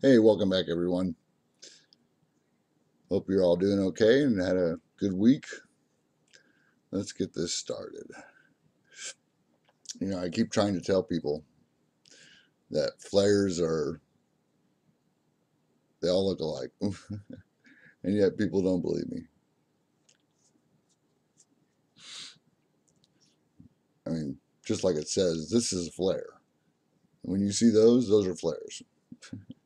Hey, welcome back, everyone. Hope you're all doing okay and had a good week. Let's get this started. You know, I keep trying to tell people that flares are, they all look alike. and yet people don't believe me. I mean, just like it says, this is a flare. When you see those, those are flares.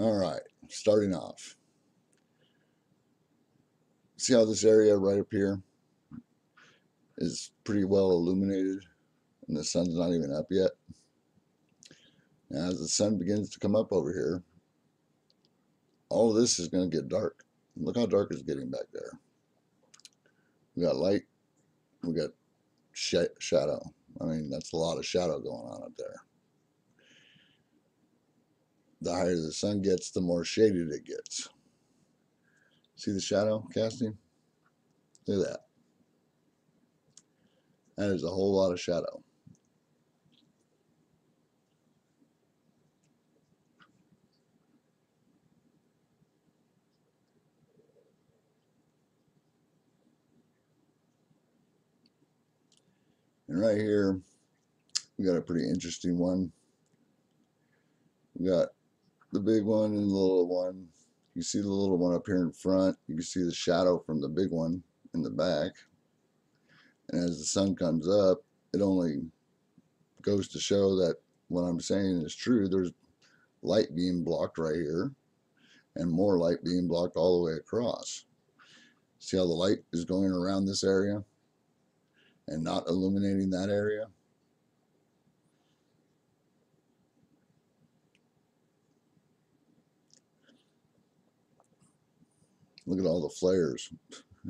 All right, starting off. See how this area right up here is pretty well illuminated and the sun's not even up yet. Now as the sun begins to come up over here, all this is going to get dark. Look how dark it's getting back there. We got light, we got sh shadow. I mean, that's a lot of shadow going on up there the higher the sun gets, the more shaded it gets. See the shadow casting? Look at that. That is a whole lot of shadow. And right here, we got a pretty interesting one. We got the big one and the little one. You see the little one up here in front. You can see the shadow from the big one in the back. And as the sun comes up, it only goes to show that what I'm saying is true. There's light being blocked right here and more light being blocked all the way across. See how the light is going around this area and not illuminating that area? Look at all the flares.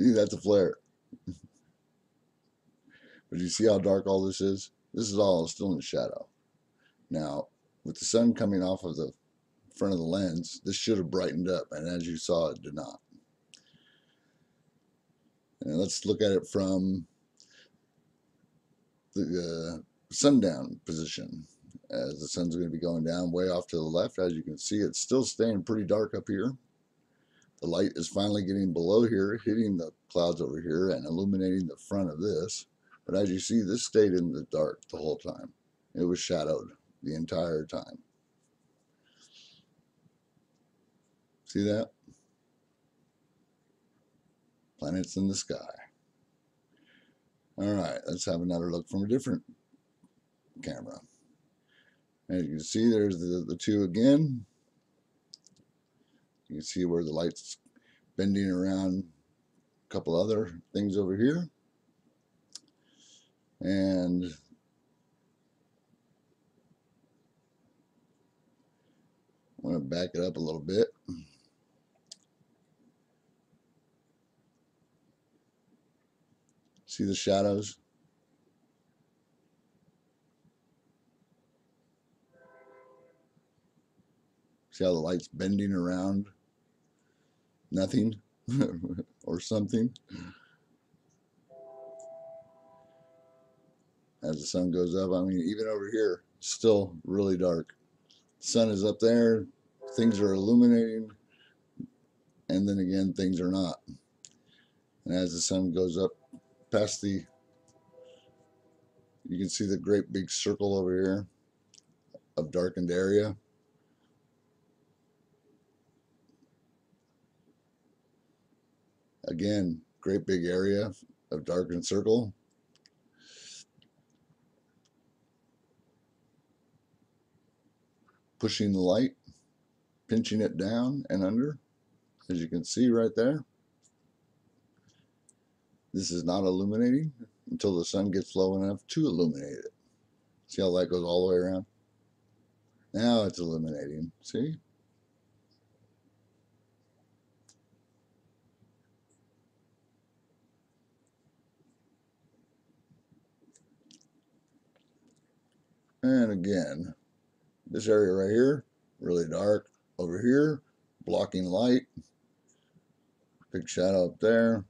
see, that's a flare. but you see how dark all this is? This is all still in shadow. Now, with the sun coming off of the front of the lens, this should have brightened up, and as you saw, it did not. And let's look at it from the uh, sundown position as the sun's going to be going down way off to the left. As you can see, it's still staying pretty dark up here. The light is finally getting below here, hitting the clouds over here and illuminating the front of this. But as you see, this stayed in the dark the whole time. It was shadowed the entire time. See that? Planets in the sky. All right, let's have another look from a different camera. As you can see, there's the, the two again. You can see where the light's bending around a couple other things over here. And I'm going to back it up a little bit. See the shadows? See how the light's bending around? Nothing or something. As the sun goes up, I mean, even over here, still really dark. Sun is up there, things are illuminating, and then again, things are not. And as the sun goes up past the, you can see the great big circle over here of darkened area. Again, great big area of darkened circle. Pushing the light, pinching it down and under, as you can see right there. This is not illuminating until the sun gets low enough to illuminate it. See how that goes all the way around? Now it's illuminating. See? And again, this area right here, really dark. Over here, blocking light. Big shadow up there.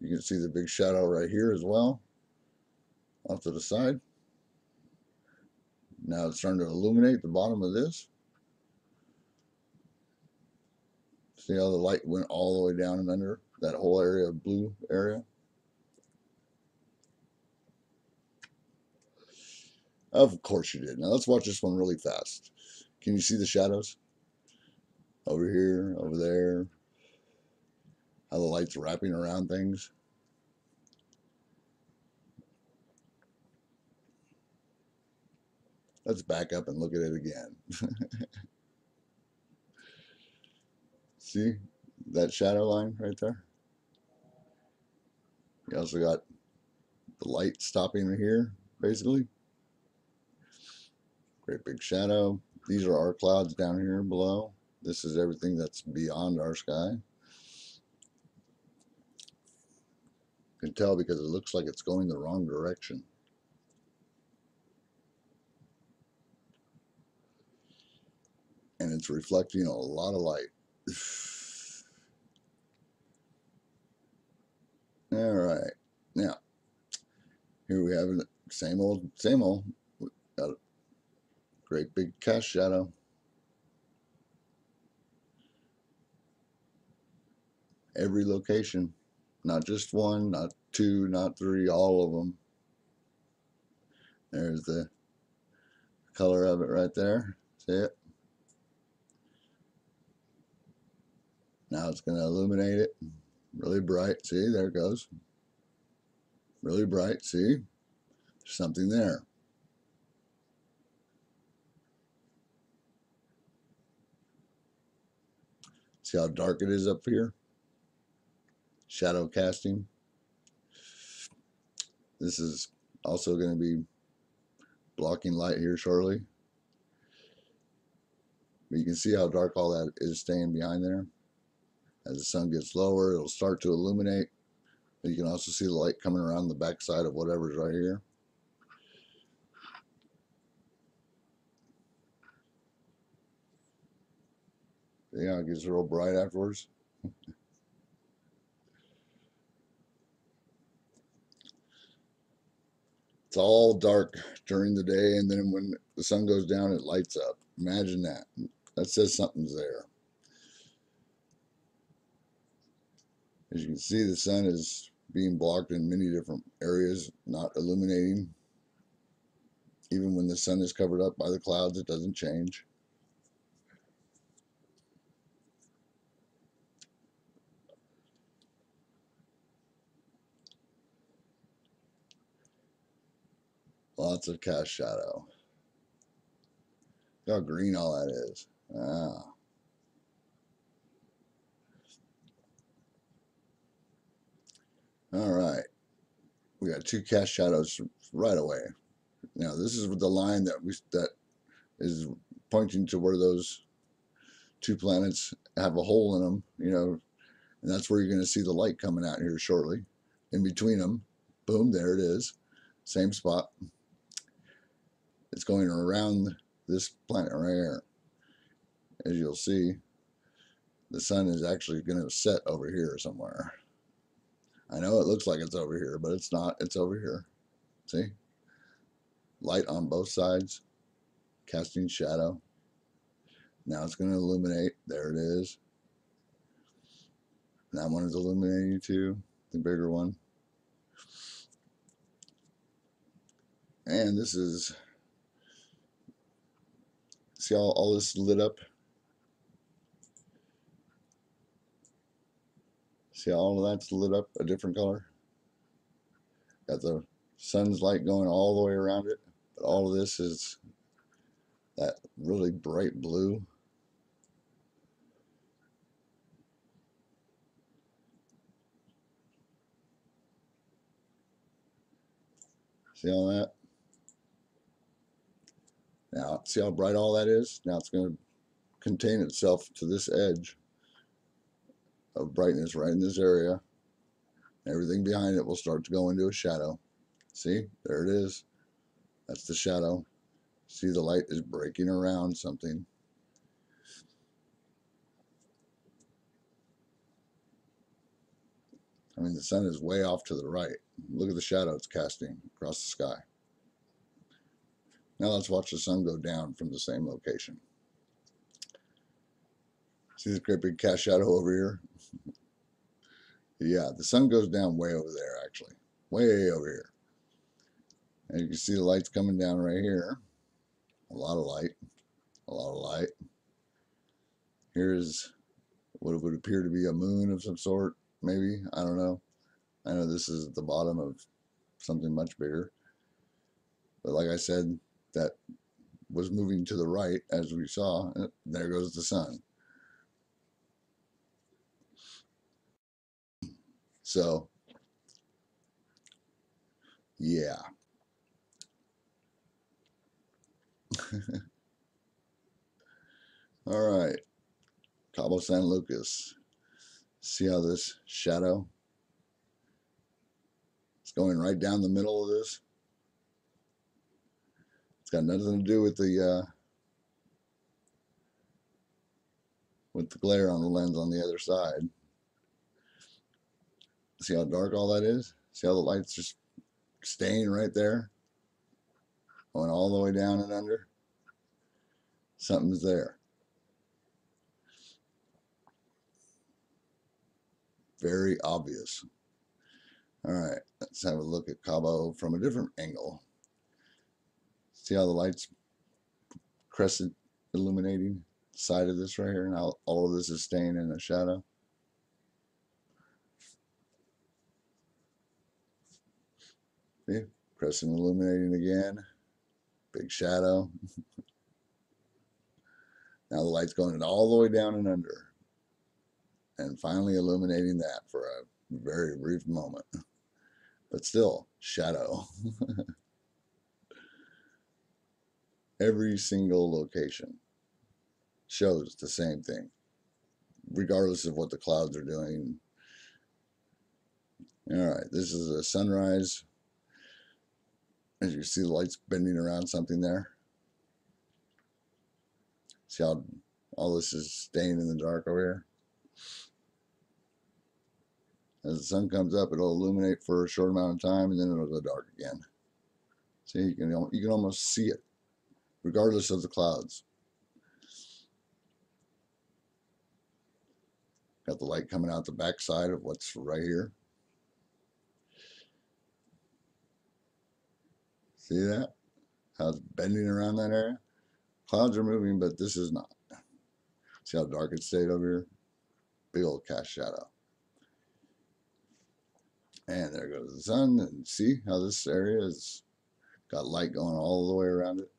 You can see the big shadow right here as well, off to the side. Now it's starting to illuminate the bottom of this. See how the light went all the way down and under that whole area of blue area? Of course you did. Now let's watch this one really fast. Can you see the shadows? Over here, over there. How the light's wrapping around things. Let's back up and look at it again. see that shadow line right there? You also got the light stopping here, basically. Great big shadow. These are our clouds down here below. This is everything that's beyond our sky. You can tell because it looks like it's going the wrong direction. And it's reflecting a lot of light. All right. Now, here we have the same old, same old. Great big cast shadow. Every location, not just one, not two, not three, all of them. There's the color of it right there. See it? Now it's going to illuminate it really bright. See, there it goes. Really bright. See, There's something there. See how dark it is up here? Shadow casting. This is also going to be blocking light here shortly. But you can see how dark all that is staying behind there. As the sun gets lower, it'll start to illuminate. But you can also see the light coming around the backside of whatever's right here. Yeah, it gets real bright afterwards. it's all dark during the day, and then when the sun goes down, it lights up. Imagine that. That says something's there. As you can see, the sun is being blocked in many different areas, not illuminating. Even when the sun is covered up by the clouds, it doesn't change. Lots of cast shadow. Look how green all that is. Ah. All right. We got two cast shadows right away. Now this is the line that we that is pointing to where those two planets have a hole in them, you know, and that's where you're going to see the light coming out here shortly. In between them, boom, there it is. Same spot. It's going around this planet right here. As you'll see, the sun is actually going to set over here somewhere. I know it looks like it's over here, but it's not. It's over here. See? Light on both sides, casting shadow. Now it's going to illuminate. There it is. That one is illuminating too, the bigger one. And this is, see how all this lit up? See all of that's lit up a different color? Got the sun's light going all the way around it. But all of this is that really bright blue. See all that? Now, see how bright all that is? Now it's going to contain itself to this edge of brightness right in this area. Everything behind it will start to go into a shadow. See, there it is. That's the shadow. See, the light is breaking around something. I mean, the sun is way off to the right. Look at the shadow it's casting across the sky. Now let's watch the sun go down from the same location. See this great big cast shadow over here? yeah, the sun goes down way over there, actually. Way over here. And you can see the lights coming down right here. A lot of light. A lot of light. Here's what would appear to be a moon of some sort, maybe. I don't know. I know this is the bottom of something much bigger. But like I said, that was moving to the right as we saw. Uh, there goes the sun. So, yeah. All right. Cabo San Lucas. See how this shadow is going right down the middle of this? It's got nothing to do with the uh, with the glare on the lens on the other side. See how dark all that is? See how the light's just staying right there? Going all the way down and under? Something's there. Very obvious. All right, let's have a look at Cabo from a different angle. See how the lights crescent illuminating side of this right here? Now all of this is staying in the shadow. See? Crescent illuminating again. Big shadow. now the light's going all the way down and under. And finally illuminating that for a very brief moment. But still, shadow. Every single location shows the same thing, regardless of what the clouds are doing. All right, this is a sunrise as you see the lights bending around something there. See how all this is staying in the dark over here? As the sun comes up, it'll illuminate for a short amount of time and then it'll go dark again. See, you can, you can almost see it, regardless of the clouds. Got the light coming out the back side of what's right here. See that? How it's bending around that area? Clouds are moving, but this is not. See how dark it stayed over here? Big old cast shadow. And there goes the sun. And see how this area has got light going all the way around it?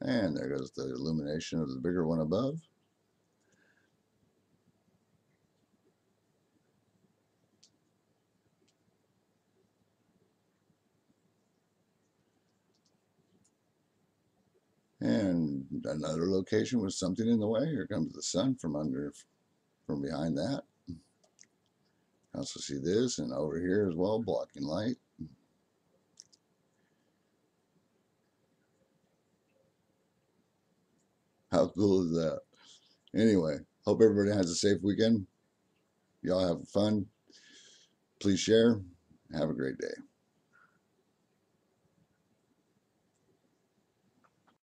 And there goes the illumination of the bigger one above. And another location with something in the way. Here comes the sun from under, from behind that. Also see this and over here as well, blocking light. How cool is that? Anyway, hope everybody has a safe weekend. Y'all have fun. Please share. Have a great day.